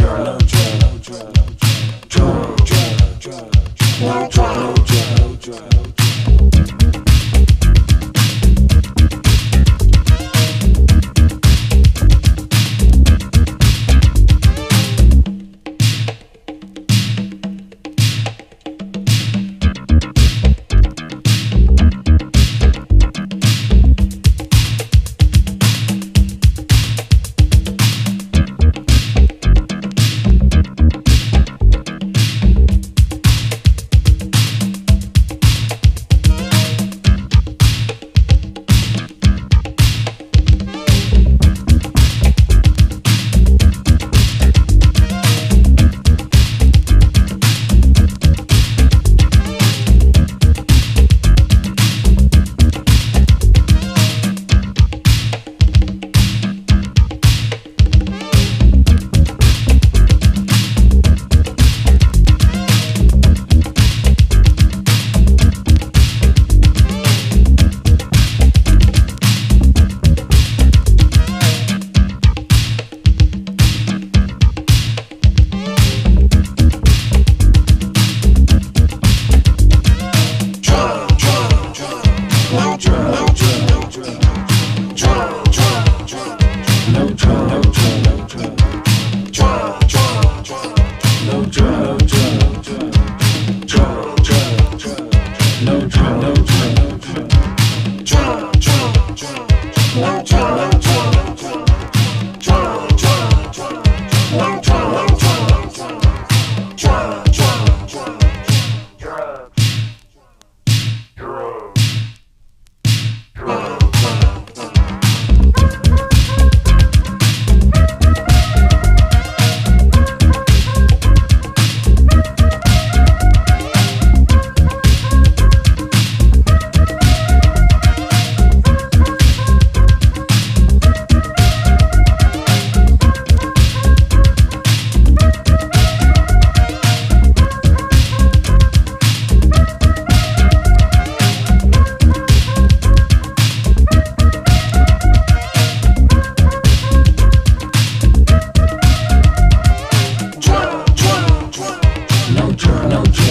no No.